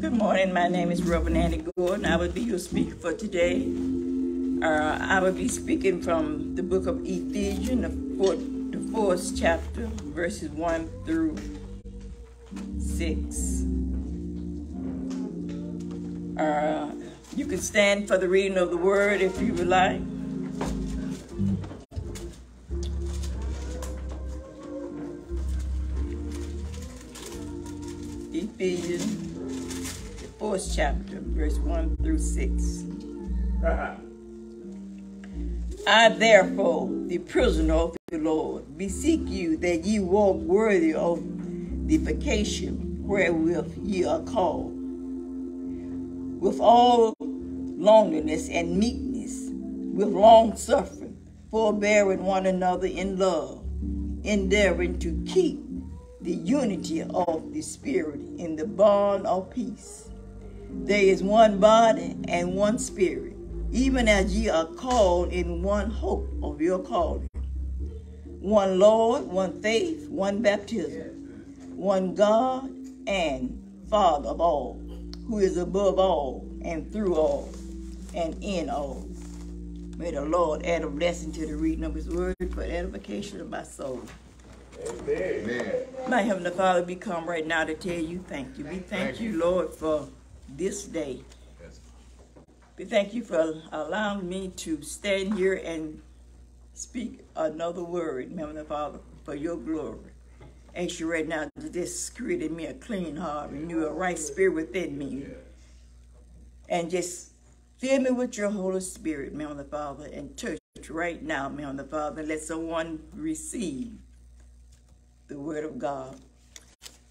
Good morning. My name is Reverend Annie Gordon. I will be your speaker for today. Uh, I will be speaking from the book of Ephesians, the fourth, the fourth chapter, verses 1 through 6. Uh, you can stand for the reading of the word if you would like. Ephesians, fourth chapter, verse 1 through 6. Uh-huh. I therefore, the prisoner of the Lord, beseech you that ye walk worthy of the vocation wherewith ye are called, with all loneliness and meekness, with long suffering, forbearing one another in love, endeavoring to keep the unity of the Spirit in the bond of peace. There is one body and one Spirit, even as ye are called in one hope of your calling. One Lord, one faith, one baptism, one God and Father of all, who is above all and through all and in all. May the Lord add a blessing to the reading of his word for edification of my soul. Amen. My Heavenly Father, we come right now to tell you thank you. We thank, Thank you, you. Lord, for this day. Yes. We thank you for allowing me to stand here and speak another word, Heavenly Father, for your glory. Ask you right now to just create in me a clean heart, renew a right spirit within me, and just fill me with your Holy Spirit, Heavenly Father, and touch right now, Heavenly Father, and let someone receive the word of God.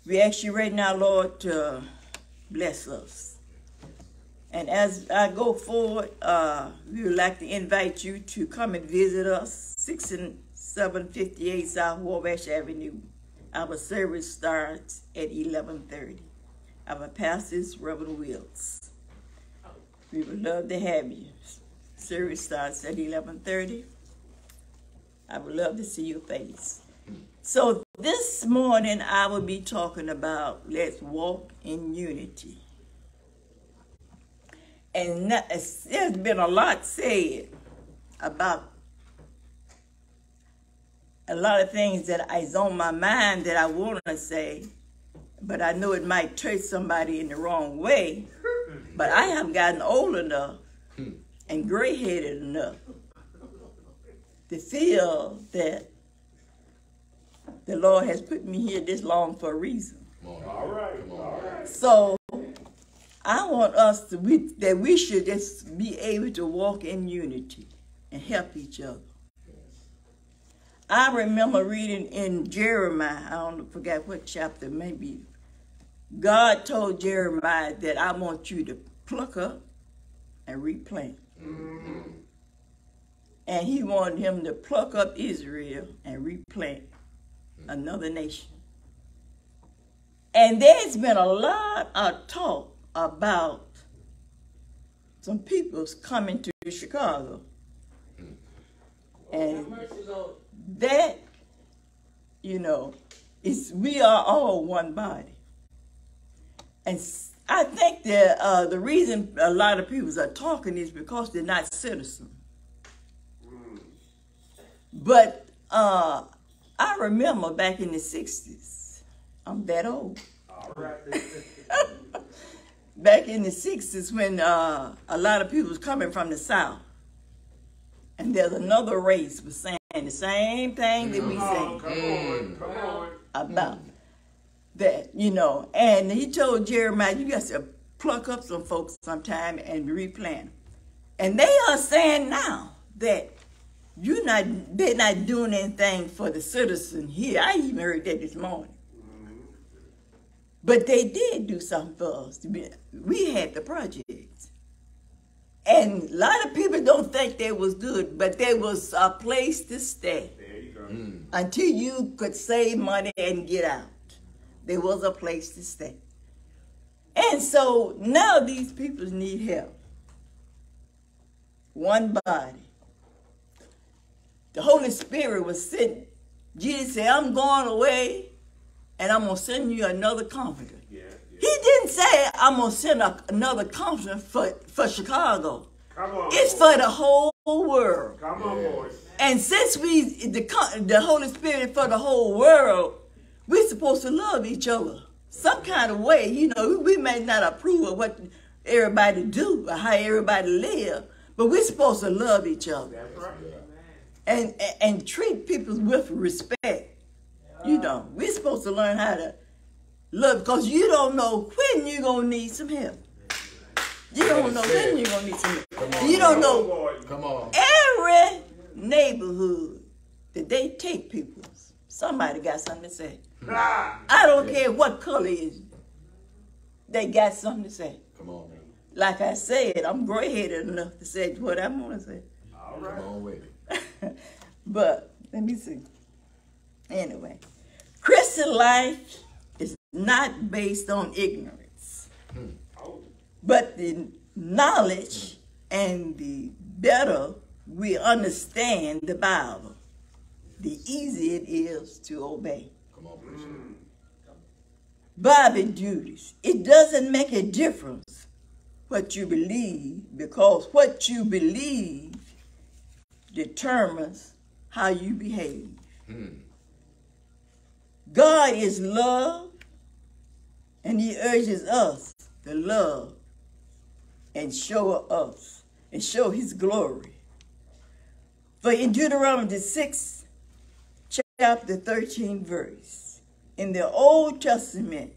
We ask you right now, Lord, to bless us. And as I go forward, uh, we would like to invite you to come and visit us, 6 and 758 South Wabash Avenue. Our service starts at 11.30. Our pastor is Reverend Wills. We would love to have you. Service starts at 11.30. I would love to see your face. So this morning I will be talking about let's walk in unity. And there's been a lot said about a lot of things that is on my mind that I want to say, but I know it might touch somebody in the wrong way. But I have gotten old enough and gray-headed enough to feel that the Lord has put me here this long for a reason. All right. All right. So I want us to we, that we should just be able to walk in unity and help each other. I remember reading in Jeremiah, I don't forget what chapter, maybe. God told Jeremiah that I want you to pluck up and replant. Mm-hmm. And he wanted him to pluck up Israel and replant another nation. And there's been a lot of talk about some people's coming to Chicago. And that, you know, is we are all one body. And I think that uh, the reason a lot of people are talking is because they're not citizens. But uh, I remember back in the 60s, I'm that old. All right. back in the 60s when uh, a lot of people was coming from the South. And there's another race was saying the same thing that we say on, come on, come on. about that, you know. And he told Jeremiah, you got to pluck up some folks sometime and replant. And they are saying now that you're not, they're not doing anything for the citizen here. I even heard that this morning. But they did do something for us. We had the projects. And a lot of people don't think they was good, but there was a place to stay There you go. until you could save money and get out. There was a place to stay. And so now these people need help. One body. The Holy Spirit was sent. Jesus said, I'm going away and I'm going to send you another comforter. Yeah, He didn't say I'm gonna send a, another conference for, for Chicago. Come on. It's for the whole world. Come on, boys. And since we the the Holy Spirit for the whole world, we're supposed to love each other some kind of way. You know, we may not approve of what everybody do or how everybody live, but we're supposed to love each other That's right. And and, and treat people with respect. You know, we're supposed to learn how to love because you don't know when you're gonna need some help. You don't know when you're gonna need some help. You don't know. Come on. every neighborhood that they take people. Somebody got something to say. Ah, I don't care what color is. They got something to say. Come on, man. Like I said, I'm gray-headed enough to say what I'm gonna say. All right. Come on with it. but let me see. Anyway, Christian life is not based on ignorance, but the knowledge and the better we understand the Bible, the easier it is to obey. Come on. Bible duties. It doesn't make a difference what you believe because what you believe determines how you behave. Hmm. God is love and he urges us to love and show us and show his glory. For in Deuteronomy the 6th chapter 13 verse, in the Old Testament,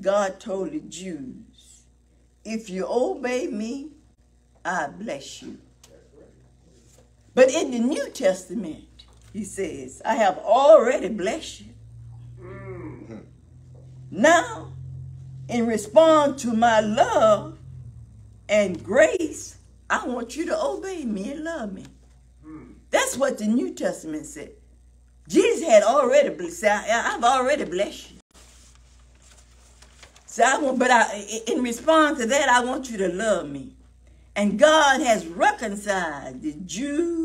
God told the Jews, if you obey me, I bless you. But in the New Testament, he says, I have already blessed you. Now, in response to my love and grace, I want you to obey me and love me. That's what the New Testament said. Jesus had already blessed. I, have already blessed you. So I want, but I, in response to that, I want you to love me. And God has reconciled the Jews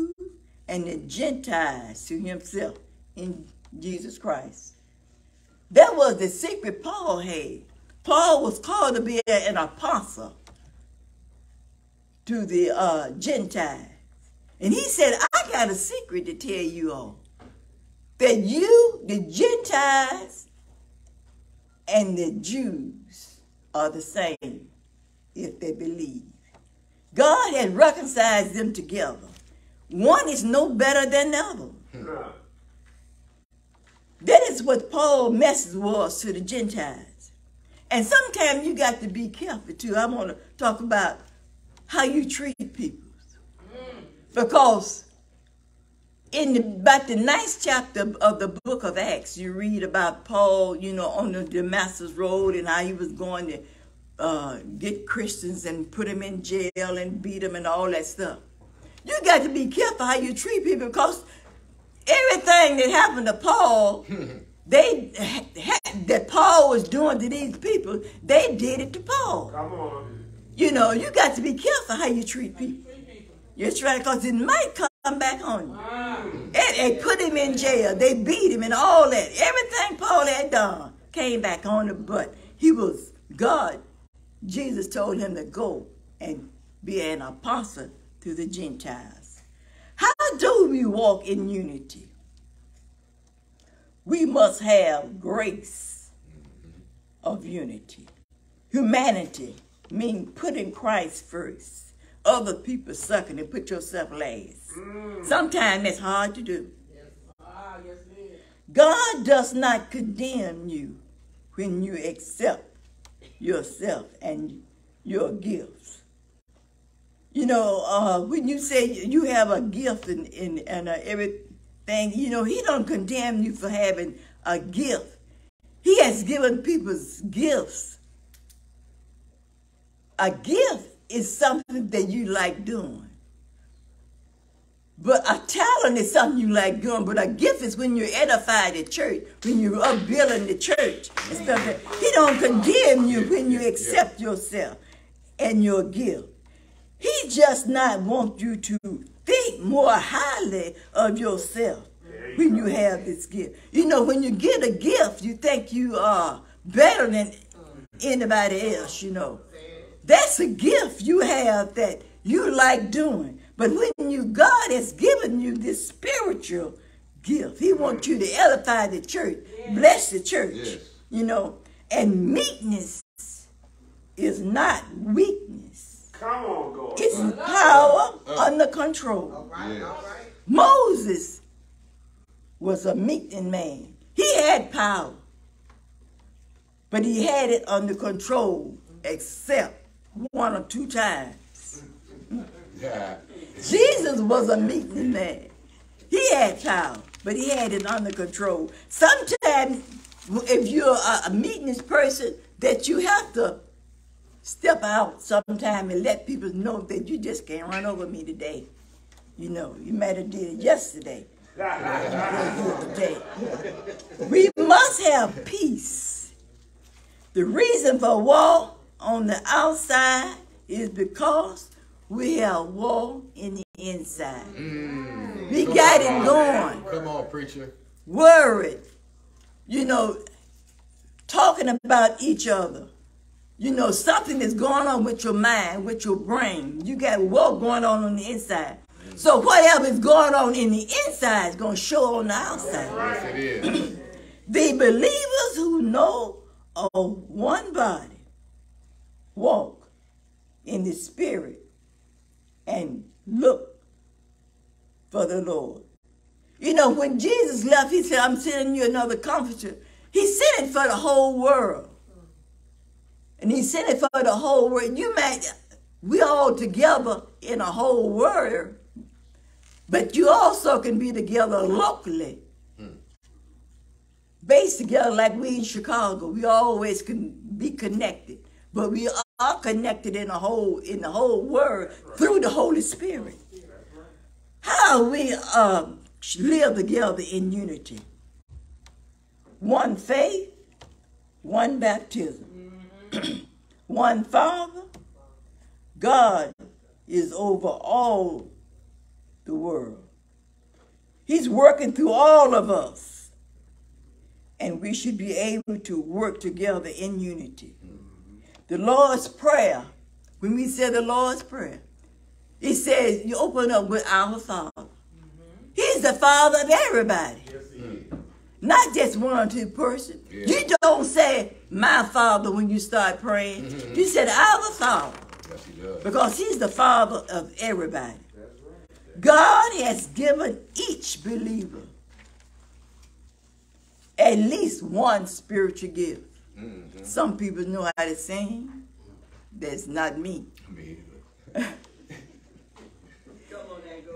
and the Gentiles to Himself in Jesus Christ. That was the secret Paul had. Paul was called to be an apostle to the uh, Gentiles. And he said, I got a secret to tell you all. That you, the Gentiles, and the Jews are the same if they believe. God had reconciled them together. One is no better than the other. That is what Paul's message was to the Gentiles. And sometimes you got to be careful too. I want to talk about how you treat people. Because in the, about the ninth chapter of the book of Acts, you read about Paul, you know, on the Damascus Road and how he was going to uh, get Christians and put them in jail and beat them and all that stuff. You got to be careful how you treat people because everything that happened to Paul, they that Paul was doing to these people, they did it to Paul. Come on. You know, you got to be careful how you treat people. That's right, because it might come back on you. Ah. And they put him in jail. They beat him and all that. Everything Paul had done came back on him, but he was God. Jesus told him to go and be an apostle to the Gentiles. How do we walk in unity? We must have grace of unity. Humanity means putting Christ first. Other people second and put yourself last. Sometimes it's hard to do. Ah, yes. God does not condemn you when you accept yourself and your gifts. You know, uh, when you say you have a gift and, and, and uh, everything, you know, he don't condemn you for having a gift. He has given people's gifts. A gift is something that you like doing. But a talent is something you like doing. But a gift is when you edify the church, when you're upbuilding the church and stuff. That, he don't condemn you when you accept yourself and your gift. He just not want you to think more highly of yourself when you have this gift. You know, when you get a gift, you think you are better than anybody else, you know. That's a gift you have that you like doing. But when you, God has given you this spiritual gift, He wants you to edify the church, bless the church, Yes. you know. And meekness is not weakness. Come on. It's power under control. All right, Yes. all right. Moses was a meeting man. He had power, but he had it under control, except one or two times. Yeah. Jesus was a meeting man. He had power, but he had it under control. Sometimes, if you're a, a meekness person, that you have to step out sometime and let people know that you just can't run over me today. You know, you might have did it yesterday. today. We must have peace. The reason for war on the outside is because we have war in the inside. Mm. We got it going, Come on, preacher. worried, you know, talking about each other. You know, something is going on with your mind, with your brain. You got war going on on the inside. So whatever is going on in the inside is going to show on the outside. Yes, it is. The believers who know of one body walk in the spirit and look for the Lord. You know, when Jesus left, he said, I'm sending you another comforter. He sent it for the whole world. And he sent it for the whole world. You might, we all together in a whole world, but you also can be together locally based together like we in Chicago. We always can be connected, but we are connected in the whole in the whole world through the Holy Spirit. How we um, live together in unity. One faith, one baptism, one Father. God is over all the world. He's working through all of us and we should be able to work together in unity. The Lord's Prayer, when we say the Lord's Prayer, it says you open up with our Father. He's the Father of everybody. Not just one or two person. Yeah. You don't say my Father when you start praying. You said our Father Yes, he does. because He's the Father of everybody. Right. God has given each believer at least one spiritual gift. Mhm. Some people know how to sing. That's not me. Me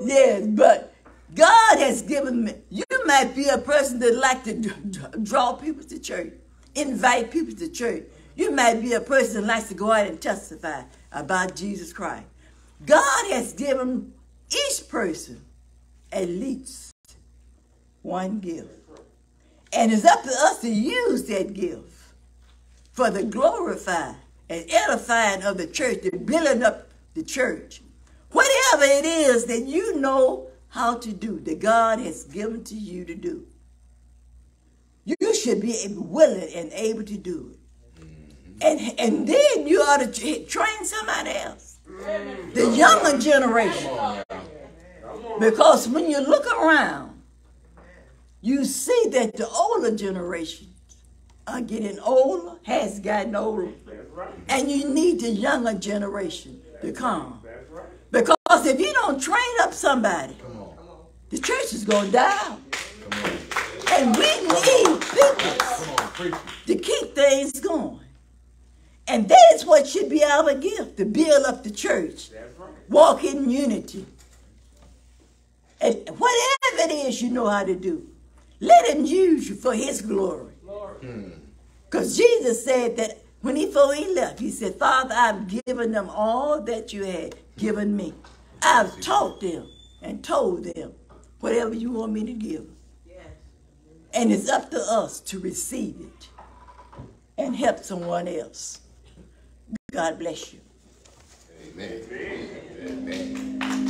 Yes, but God has given me. You might be a person that like to draw people to church, invite people to church. You might be a person that likes to go out and testify about Jesus Christ. God has given each person at least one gift. And it's up to us to use that gift for the glorifying and edifying of the church, the building up the church. Whatever it is that you know how to do, that God has given to you to do, you should be willing and able to do it. Mm-hmm. And, and then you ought to train somebody else, mm-hmm. the younger generation. Come on now. Because when you look around, you see that the older generation are getting older, has gotten older, and you need the younger generation to come. Because if you don't train up somebody. The church is going on. And we need people to keep things going. And that is what should be our gift, to build up the church. Walk in unity. And whatever it is you know how to do, let him use you for his glory. Because Jesus said that when he before he left, he said, Father, I've given them all that you had given me. I've taught them and told them whatever you want me to give. Yes. And it's up to us to receive it and help someone else. God bless you. Amen. Amen.